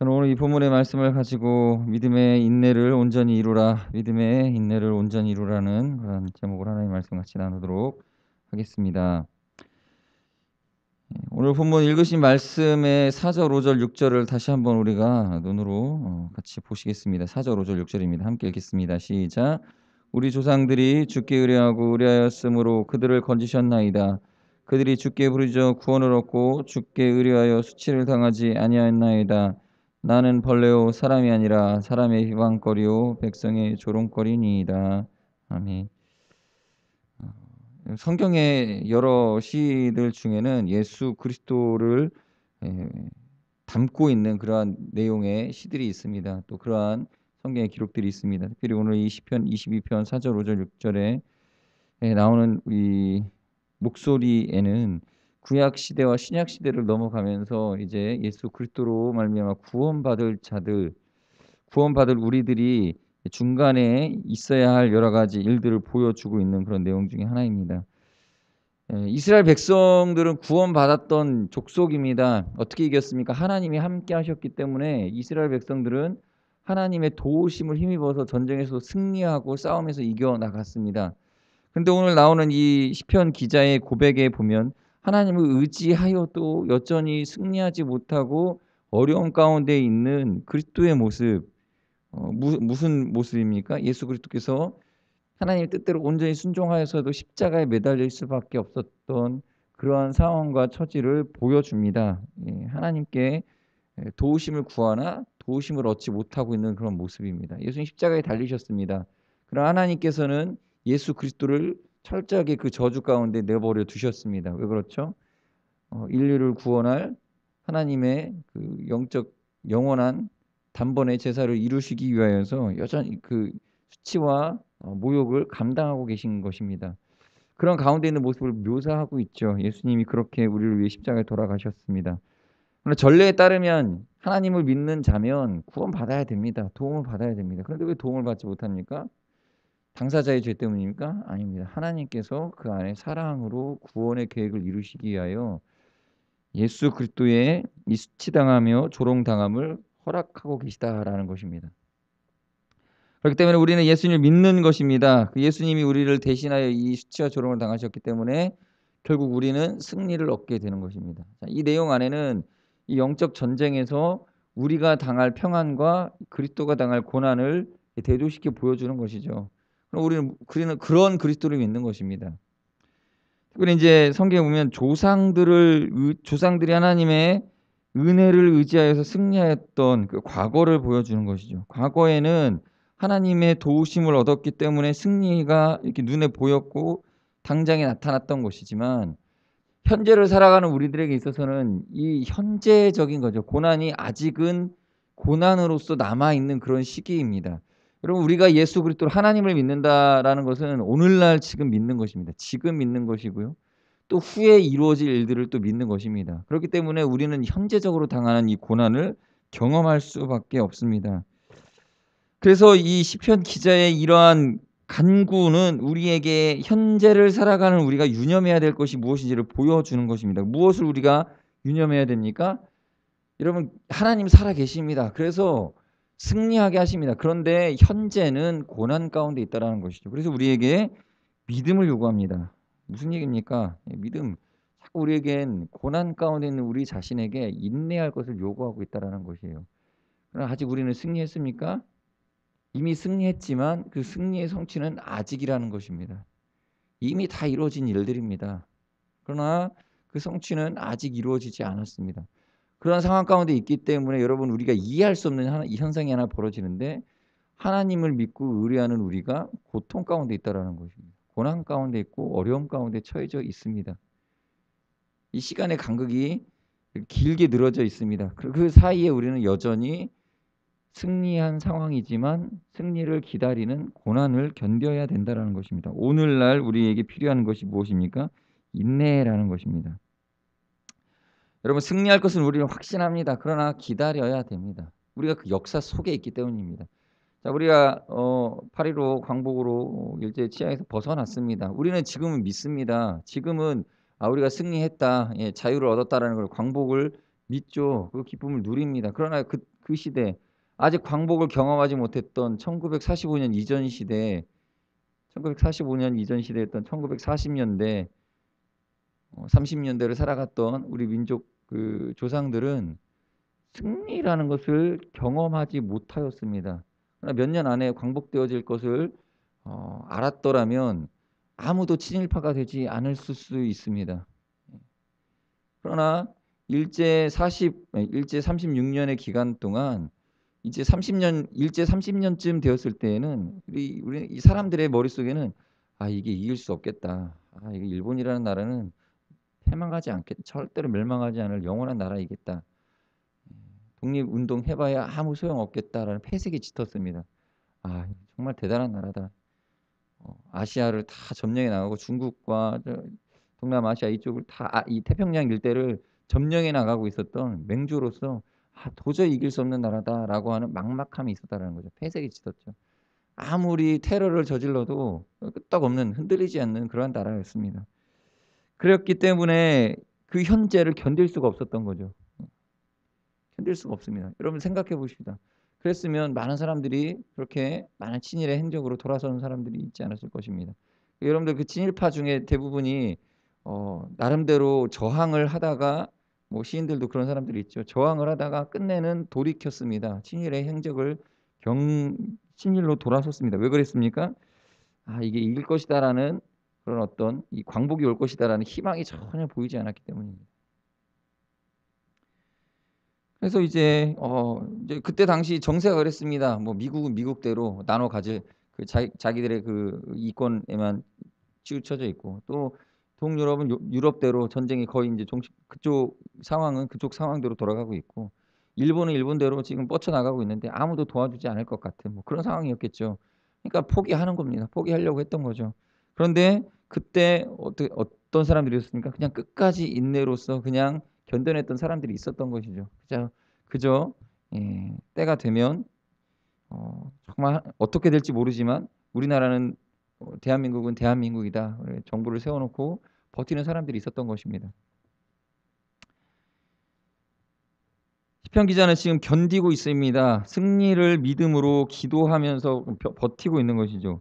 저는 오늘 이 본문의 말씀을 가지고 믿음의 인내를 온전히 이루라, 믿음의 인내를 온전히 이루라는 그런 제목으로 하나님의 말씀 같이 나누도록 하겠습니다. 오늘 본문 읽으신 말씀의 4절, 5절, 6절을 다시 한번 우리가 눈으로 어, 같이 보시겠습니다. 4절, 5절, 6절입니다. 함께 읽겠습니다. 시작. 우리 조상들이 주께 의뢰하고 의뢰하였으므로 그들을 건지셨나이다. 그들이 주께 부르짖어 구원을 얻고 주께 의뢰하여 수치를 당하지 아니하였나이다. 나는 벌레요 사람이 아니라 사람의 희망거리요 백성의 조롱거리니이다. 아멘. 어, 성경의 여러 시들 중에는 예수 그리스도를 담고 있는 그러한 내용의 시들이 있습니다. 또 그러한 성경의 기록들이 있습니다. 특별히 오늘 이 시편 22편 4절, 5절, 6절에 나오는 이 목소리에는 구약 시대와 신약 시대를 넘어가면서 이제 예수 그리스도로 말미암아 구원받을 자들, 구원받을 우리들이 중간에 있어야 할 여러 가지 일들을 보여주고 있는 그런 내용 중에 하나입니다. 이스라엘 백성들은 구원받았던 족속입니다. 어떻게 이겼습니까? 하나님이 함께 하셨기 때문에 이스라엘 백성들은 하나님의 도우심을 힘입어서 전쟁에서 승리하고 싸움에서 이겨 나갔습니다. 근데 오늘 나오는 이 시편 기자의 고백에 보면 하나님을 의지하여도 여전히 승리하지 못하고 어려움 가운데 있는 그리스도의 모습 어, 무, 무슨 모습입니까? 예수 그리스도께서 하나님의 뜻대로 온전히 순종하여서도 십자가에 매달릴 수밖에 없었던 그러한 상황과 처지를 보여줍니다. 예, 하나님께 도우심을 구하나 도우심을 얻지 못하고 있는 그런 모습입니다. 예수님 십자가에 달리셨습니다. 그러나 하나님께서는 예수 그리스도를 철저하게 그 저주 가운데 내버려 두셨습니다. 왜 그렇죠? 어, 인류를 구원할 하나님의 그 영적 영원한 단번의 제사를 이루시기 위하여서 여전히 그 수치와 어, 모욕을 감당하고 계신 것입니다. 그런 가운데 있는 모습을 묘사하고 있죠. 예수님이 그렇게 우리를 위해 십자가에 돌아가셨습니다. 그러나 전례에 따르면 하나님을 믿는 자면 구원 받아야 됩니다. 도움을 받아야 됩니다. 그런데 왜 도움을 받지 못합니까? 당사자의 죄 때문입니까? 아닙니다. 하나님께서 그 안에 사랑으로 구원의 계획을 이루시기 위하여 예수 그리스도의 이 수치당하며 조롱당함을 허락하고 계시다라는 것입니다. 그렇기 때문에 우리는 예수님을 믿는 것입니다. 그 예수님이 우리를 대신하여 이 수치와 조롱을 당하셨기 때문에 결국 우리는 승리를 얻게 되는 것입니다. 이 내용 안에는 이 영적 전쟁에서 우리가 당할 평안과 그리스도가 당할 고난을 대조시켜 보여주는 것이죠. 우리는 우리는 그런 그리스도를 믿는 것입니다. 특별히 이제 성경에 보면 조상들을 조상들이 하나님의 은혜를 의지하여서 승리하였던 그 과거를 보여주는 것이죠. 과거에는 하나님의 도우심을 얻었기 때문에 승리가 이렇게 눈에 보였고 당장에 나타났던 것이지만 현재를 살아가는 우리들에게 있어서는 이 현재적인 거죠. 고난이 아직은 고난으로서 남아 있는 그런 시기입니다. 여러분 우리가 예수 그리스도로 하나님을 믿는다라는 것은 오늘날 지금 믿는 것입니다. 지금 믿는 것이고요. 또 후에 이루어질 일들을 또 믿는 것입니다. 그렇기 때문에 우리는 현재적으로 당하는 이 고난을 경험할 수밖에 없습니다. 그래서 이 시편 기자의 이러한 간구는 우리에게 현재를 살아가는 우리가 유념해야 될 것이 무엇인지를 보여주는 것입니다. 무엇을 우리가 유념해야 됩니까? 여러분 하나님 살아 계십니다. 그래서 승리하게 하십니다. 그런데 현재는 고난 가운데 있다라는 것이죠. 그래서 우리에게 믿음을 요구합니다. 무슨 얘기입니까? 예, 믿음. 자꾸 우리에겐 고난 가운데 있는 우리 자신에게 인내할 것을 요구하고 있다라는 것이에요. 그러나 아직 우리는 승리했습니까? 이미 승리했지만 그 승리의 성취는 아직이라는 것입니다. 이미 다 이루어진 일들입니다. 그러나 그 성취는 아직 이루어지지 않았습니다. 그런 상황 가운데 있기 때문에 여러분 우리가 이해할 수 없는 하나, 현상이 하나 벌어지는데 하나님을 믿고 의뢰하는 우리가 고통 가운데 있다라는 것입니다. 고난 가운데 있고 어려움 가운데 처해져 있습니다. 이 시간의 간극이 길게 늘어져 있습니다. 그, 그 사이에 우리는 여전히 승리한 상황이지만 승리를 기다리는 고난을 견뎌야 된다라는 것입니다. 오늘날 우리에게 필요한 것이 무엇입니까? 인내라는 것입니다. 여러분 승리할 것은 우리는 확신합니다. 그러나 기다려야 됩니다. 우리가 그 역사 속에 있기 때문입니다. 자, 우리가 어, 8.15 광복으로 일제 치하에서 벗어났습니다. 우리는 지금은 믿습니다. 지금은 아, 우리가 승리했다, 예, 자유를 얻었다라는 걸 광복을 믿죠. 그 기쁨을 누립니다. 그러나 그, 그 시대 아직 광복을 경험하지 못했던 1945년 이전 시대 1945년 이전 시대였던 1940년대 30년대를 어, 살아갔던 우리 민족 그 조상들은 승리라는 것을 경험하지 못하였습니다. 몇 년 안에 광복되어질 것을 어, 알았더라면 아무도 친일파가 되지 않을 수 있습니다. 그러나 일제 40, 일제 36년의 기간 동안 이제 30년 일제 30년쯤 되었을 때에는 우리 우리 이 사람들의 머릿속에는 아 이게 이길 수 없겠다. 아 이게 일본이라는 나라는 패망하지 않겠 절대로 멸망하지 않을 영원한 나라이겠다. 독립운동 해봐야 아무 소용 없겠다라는 폐색이 짙었습니다. 아 정말 대단한 나라다. 어, 아시아를 다 점령해 나가고 중국과 동남아시아 이쪽을 다이 아, 태평양 일대를 점령해 나가고 있었던 맹주로서 아, 도저히 이길 수 없는 나라다라고 하는 막막함이 있었다라는 거죠. 폐색이 짙었죠. 아무리 테러를 저질러도 끄떡없는 흔들리지 않는 그러한 나라였습니다. 그렇기 때문에 그 현재를 견딜 수가 없었던 거죠. 견딜 수가 없습니다. 여러분 생각해 보십시다. 그랬으면 많은 사람들이 그렇게 많은 친일의 행적으로 돌아서는 사람들이 있지 않았을 것입니다. 여러분들 그 친일파 중에 대부분이 어, 나름대로 저항을 하다가 뭐 시인들도 그런 사람들이 있죠. 저항을 하다가 끝내는 돌이켰습니다. 친일의 행적을 경 친일로 돌아섰습니다. 왜 그랬습니까? 아 이게 이길 것이다라는 그런 어떤 이 광복이 올 것이다라는 희망이 전혀 보이지 않았기 때문입니다. 그래서 이제 어 이제 그때 당시 정세가 그랬습니다. 뭐 미국은 미국대로 나눠 가질 그 자기, 자기들의 그 이권에만 치우쳐져 있고 또 동유럽은 유럽대로 전쟁이 거의 이제 종식 그쪽 상황은 그쪽 상황대로 돌아가고 있고 일본은 일본대로 지금 뻗쳐 나가고 있는데 아무도 도와주지 않을 것 같은 뭐 그런 상황이었겠죠. 그러니까 포기하는 겁니다. 포기하려고 했던 거죠. 그런데 그때 어떻게 어떤 사람들이었습니까? 그냥 끝까지 인내로서 그냥 견뎌냈던 사람들이 있었던 것이죠. 그죠? 그저 예, 때가 되면 어, 정말 어떻게 될지 모르지만 우리나라는 어, 대한민국은 대한민국이다. 정부를 세워놓고 버티는 사람들이 있었던 것입니다. 시편 기자는 지금 견디고 있습니다. 승리를 믿음으로 기도하면서 버티고 있는 것이죠.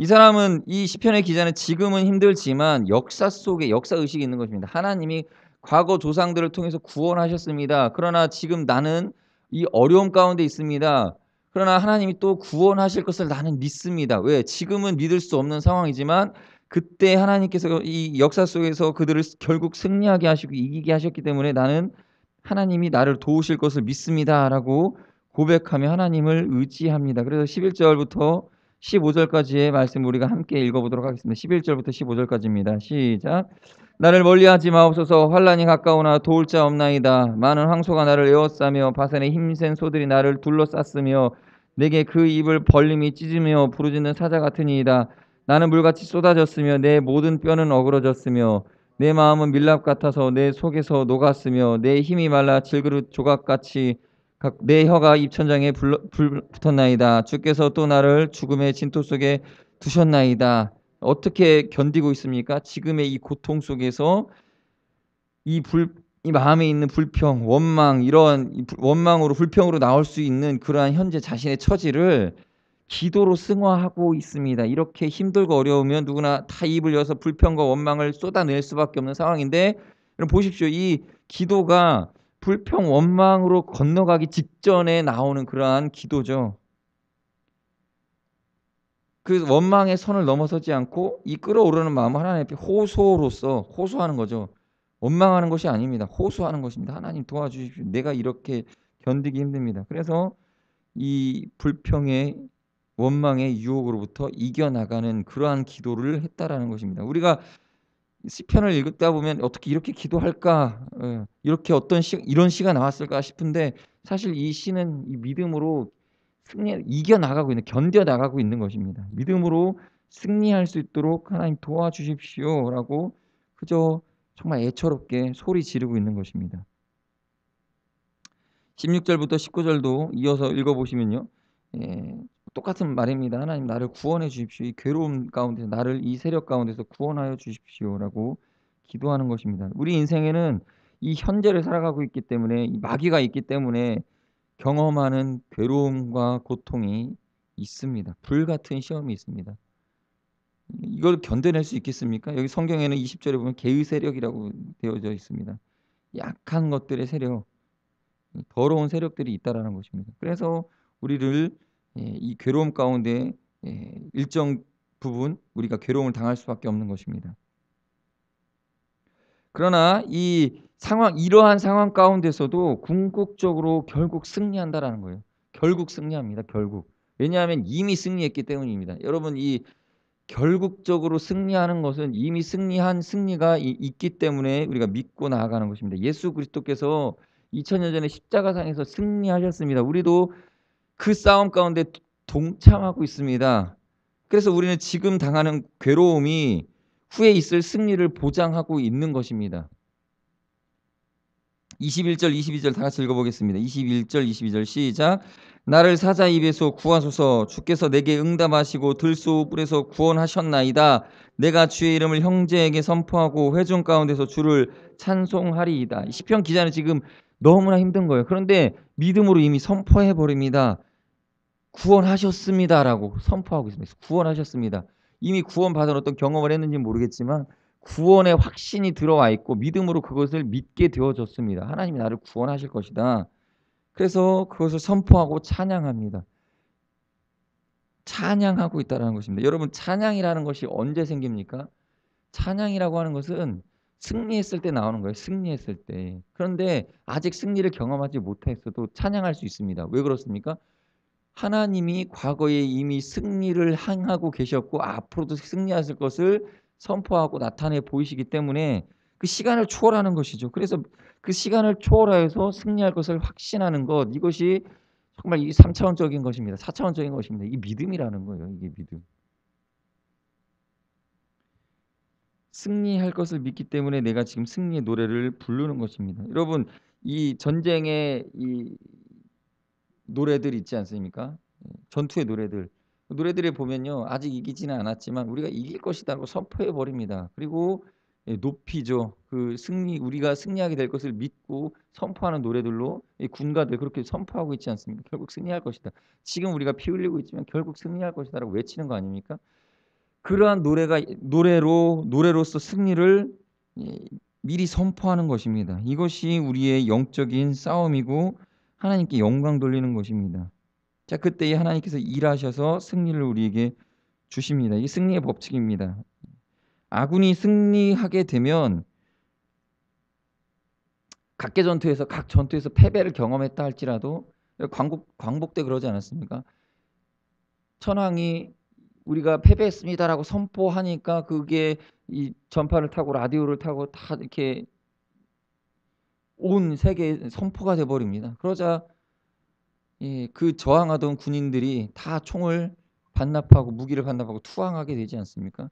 이 사람은 이 시편의 기자는 지금은 힘들지만 역사 속에 역사 의식이 있는 것입니다. 하나님이 과거 조상들을 통해서 구원하셨습니다. 그러나 지금 나는 이 어려움 가운데 있습니다. 그러나 하나님이 또 구원하실 것을 나는 믿습니다. 왜? 지금은 믿을 수 없는 상황이지만 그때 하나님께서 이 역사 속에서 그들을 결국 승리하게 하시고 이기게 하셨기 때문에 나는 하나님이 나를 도우실 것을 믿습니다라고 고백하며 하나님을 의지합니다. 그래서 11절부터 15절까지의 말씀 우리가 함께 읽어보도록 하겠습니다. 11절부터 15절까지입니다. 시작. 나를 멀리하지 마옵소서 환란이 가까우나 도울 자 없나이다. 많은 황소가 나를 에워싸며 바산의 힘센 소들이 나를 둘러쌌으며 내게 그 입을 벌림이 찢으며 부르짖는 사자 같으니이다. 나는 물같이 쏟아졌으며 내 모든 뼈는 어그러졌으며 내 마음은 밀랍 같아서 내 속에서 녹았으며 내 힘이 말라 질그릇 조각같이 내 혀가 입천장에 불, 불 붙었나이다. 주께서 또 나를 죽음의 진토 속에 두셨나이다. 어떻게 견디고 있습니까? 지금의 이 고통 속에서 이 불, 이 마음에 있는 불평, 원망, 이런 원망으로 불평으로 나올 수 있는 그러한 현재 자신의 처지를 기도로 승화하고 있습니다. 이렇게 힘들고 어려우면 누구나 다 입을 여서 불평과 원망을 쏟아낼 수밖에 없는 상황인데 여러분 보십시오. 이 기도가 불평 원망으로 건너가기 직전에 나오는 그러한 기도죠. 그 원망의 선을 넘어서지 않고 이 끓어오르는 마음을 하나님 앞에 호소로서 호소하는 거죠. 원망하는 것이 아닙니다. 호소하는 것입니다. 하나님 도와주십시오. 내가 이렇게 견디기 힘듭니다. 그래서 이 불평의 원망의 유혹으로부터 이겨나가는 그러한 기도를 했다라는 것입니다. 우리가 시편을 읽다 보면 어떻게 이렇게 기도할까, 어, 이렇게 어떤 시, 이런 시가 나왔을까 싶은데 사실 이 시는 이 믿음으로 승리 이겨 나가고 있는 견뎌 나가고 있는 것입니다. 믿음으로 승리할 수 있도록 하나님 도와주십시오라고 그저 정말 애처롭게 소리 지르고 있는 것입니다. 16절부터 19절도 이어서 읽어보시면요. 예, 똑같은 말입니다. 하나님 나를 구원해 주십시오. 이 괴로움 가운데서 나를 이 세력 가운데서 구원하여 주십시오라고 기도하는 것입니다. 우리 인생에는 이 현재를 살아가고 있기 때문에 이 마귀가 있기 때문에 경험하는 괴로움과 고통이 있습니다. 불 같은 시험이 있습니다. 이걸 견뎌낼 수 있겠습니까? 여기 성경에는 20절에 보면 개의 세력이라고 되어져 있습니다. 약한 것들의 세력, 더러운 세력들이 있다라는 것입니다. 그래서 우리를 예, 이 괴로움 가운데 예, 일정 부분 우리가 괴로움을 당할 수밖에 없는 것입니다. 그러나 이 상황 이러한 상황 가운데서도 궁극적으로 결국 승리한다라는 거예요. 결국 승리합니다. 결국. 왜냐하면 이미 승리했기 때문입니다. 여러분 이 결국적으로 승리하는 것은 이미 승리한 승리가 있기 때문에 우리가 믿고 나아가는 것입니다. 예수 그리스도께서 2000년 전에 십자가상에서 승리하셨습니다. 우리도 그 싸움 가운데 동참하고 있습니다. 그래서 우리는 지금 당하는 괴로움이 후에 있을 승리를 보장하고 있는 것입니다. 21절, 22절 다 같이 읽어보겠습니다. 21절, 22절 시작. 나를 사자 입에서 구하소서 주께서 내게 응답하시고 들소 뿔에서 구원하셨나이다. 내가 주의 이름을 형제에게 선포하고 회중 가운데서 주를 찬송하리이다. 시편 기자는 지금 너무나 힘든 거예요. 그런데 믿음으로 이미 선포해 버립니다. 구원하셨습니다라고 선포하고 있습니다. 구원하셨습니다. 이미 구원받은 어떤 경험을 했는지 모르겠지만 구원의 확신이 들어와 있고 믿음으로 그것을 믿게 되어졌습니다. 하나님이 나를 구원하실 것이다. 그래서 그것을 선포하고 찬양합니다. 찬양하고 있다는 것입니다. 여러분 찬양이라는 것이 언제 생깁니까? 찬양이라고 하는 것은 승리했을 때 나오는 거예요. 승리했을 때. 그런데 아직 승리를 경험하지 못했어도 찬양할 수 있습니다. 왜 그렇습니까? 하나님이 과거에 이미 승리를 향하고 계셨고 앞으로도 승리하실 것을 선포하고 나타내 보이시기 때문에 그 시간을 초월하는 것이죠. 그래서 그 시간을 초월하여서 승리할 것을 확신하는 것 이것이 정말 이 3차원적인 것입니다. 4차원적인 것입니다. 이 믿음이라는 거예요. 이게 믿음. 승리할 것을 믿기 때문에 내가 지금 승리의 노래를 부르는 것입니다. 여러분 이 전쟁의 이 노래들 있지 않습니까? 전투의 노래들. 노래들에 보면요. 아직 이기지는 않았지만 우리가 이길 것이다고 선포해 버립니다. 그리고 예, 높이죠. 그 승리 우리가 승리하게 될 것을 믿고 선포하는 노래들로 군가들 그렇게 선포하고 있지 않습니까? 결국 승리할 것이다. 지금 우리가 피 흘리고 있지만 결국 승리할 것이다라고 외치는 거 아닙니까? 그러한 노래가 노래로 노래로서 승리를 예, 미리 선포하는 것입니다. 이것이 우리의 영적인 싸움이고 하나님께 영광 돌리는 것입니다. 자, 그때 하나님께서 일하셔서 승리를 우리에게 주십니다. 이게 승리의 법칙입니다. 아군이 승리하게 되면 각계 전투에서 각 전투에서 패배를 경험했다 할지라도 광복 광복 때 그러지 않았습니까? 천황이 우리가 패배했습니다라고 선포하니까 그게 이 전파를 타고 라디오를 타고 다 이렇게 온 세계에 선포가 돼 버립니다. 그러자 예, 그 저항하던 군인들이 다 총을 반납하고 무기를 반납하고 투항하게 되지 않습니까?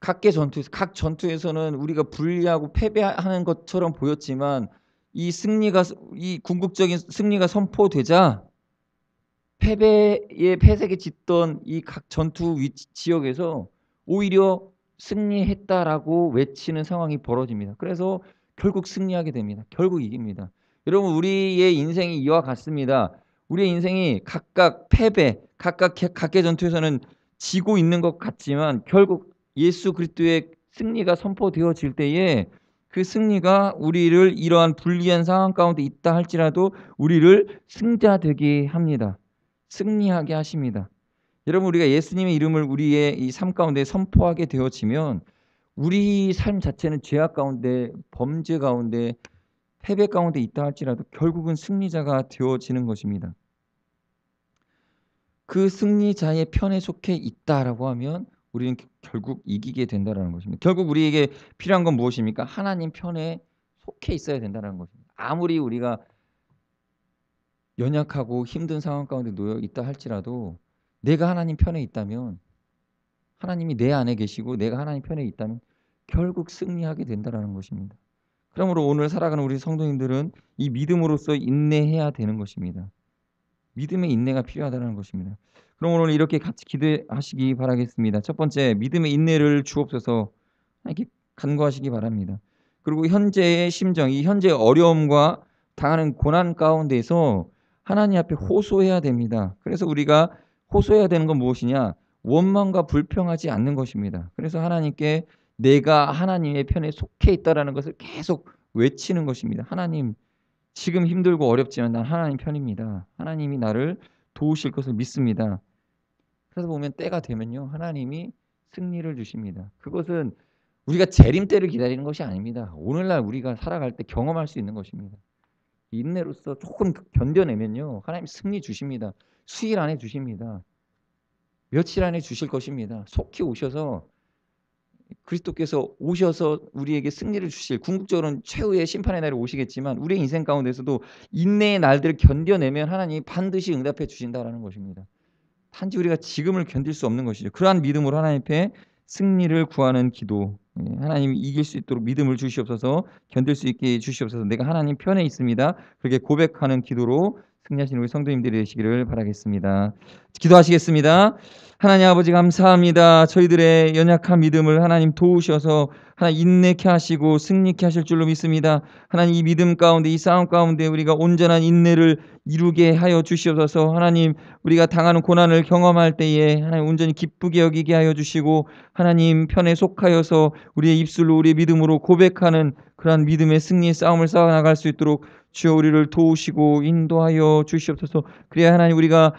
각계 전투에서 각 전투에서는 우리가 불리하고 패배하는 것처럼 보였지만 이 승리가 이 궁극적인 승리가 선포되자 패배의 폐색에 짙던 이 각 전투 위, 지역에서 오히려 승리했다라고 외치는 상황이 벌어집니다. 그래서 결국 승리하게 됩니다. 결국 이깁니다. 여러분 우리의 인생이 이와 같습니다. 우리의 인생이 각각 패배, 각각 각계 전투에서는 지고 있는 것 같지만 결국 예수 그리스도의 승리가 선포되어질 때에 그 승리가 우리를 이러한 불리한 상황 가운데 있다 할지라도 우리를 승자 되게 합니다. 승리하게 하십니다. 여러분 우리가 예수님의 이름을 우리의 이 삶 가운데 선포하게 되어지면 우리 삶 자체는 죄악 가운데 범죄 가운데 패배 가운데 있다 할지라도 결국은 승리자가 되어지는 것입니다. 그 승리자의 편에 속해 있다라고 하면 우리는 결국 이기게 된다라는 것입니다. 결국 우리에게 필요한 건 무엇입니까? 하나님 편에 속해 있어야 된다는 것입니다. 아무리 우리가 연약하고 힘든 상황 가운데 놓여 있다 할지라도 내가 하나님 편에 있다면 하나님이 내 안에 계시고 내가 하나님 편에 있다면 결국 승리하게 된다라는 것입니다. 그러므로 오늘 살아가는 우리 성도님들은 이 믿음으로써 인내해야 되는 것입니다. 믿음의 인내가 필요하다는 것입니다. 그럼 오늘 이렇게 같이 기도하시기 바라겠습니다. 첫 번째, 믿음의 인내를 주옵소서 이렇게 간구하시기 바랍니다. 그리고 현재의 심정, 이 현재의 어려움과 당하는 고난 가운데서 하나님 앞에 호소해야 됩니다. 그래서 우리가 호소해야 되는 건 무엇이냐? 원망과 불평하지 않는 것입니다. 그래서 하나님께 내가 하나님의 편에 속해 있다라는 것을 계속 외치는 것입니다. 하나님, 지금 힘들고 어렵지만 난 하나님 편입니다. 하나님이 나를 도우실 것을 믿습니다. 그래서 보면 때가 되면요. 하나님이 승리를 주십니다. 그것은 우리가 재림 때를 기다리는 것이 아닙니다. 오늘날 우리가 살아갈 때 경험할 수 있는 것입니다. 인내로서 조금 견뎌내면요. 하나님 승리 주십니다. 수일 안에 주십니다. 며칠 안에 주실 것입니다. 속히 오셔서 그리스도께서 오셔서 우리에게 승리를 주실 궁극적으로는 최후의 심판의 날이 오시겠지만 우리의 인생 가운데서도 인내의 날들을 견뎌내면 하나님이 반드시 응답해 주신다라는 것입니다. 단지 우리가 지금을 견딜 수 없는 것이죠. 그러한 믿음으로 하나님 앞에 승리를 구하는 기도 예, 하나님이 이길 수 있도록 믿음을 주시옵소서 견딜 수 있게 해 주시옵소서 내가 하나님 편에 있습니다. 그렇게 고백하는 기도로 승리하시는 우리 성도님들이 되시기를 바라겠습니다. 기도하시겠습니다. 하나님 아버지 감사합니다. 저희들의 연약한 믿음을 하나님 도우셔서 하나님 인내케 하시고 승리케 하실 줄로 믿습니다. 하나님 이 믿음 가운데 이 싸움 가운데 우리가 온전한 인내를 이루게 하여 주시옵소서. 하나님 우리가 당하는 고난을 경험할 때에 하나님 온전히 기쁘게 여기게 하여 주시고 하나님 편에 속하여서 우리의 입술로 우리의 믿음으로 고백하는 그러한 믿음의 승리의 싸움을 싸워 나갈 수 있도록 주여 우리를 도우시고 인도하여 주시옵소서. 그래야 하나님 우리가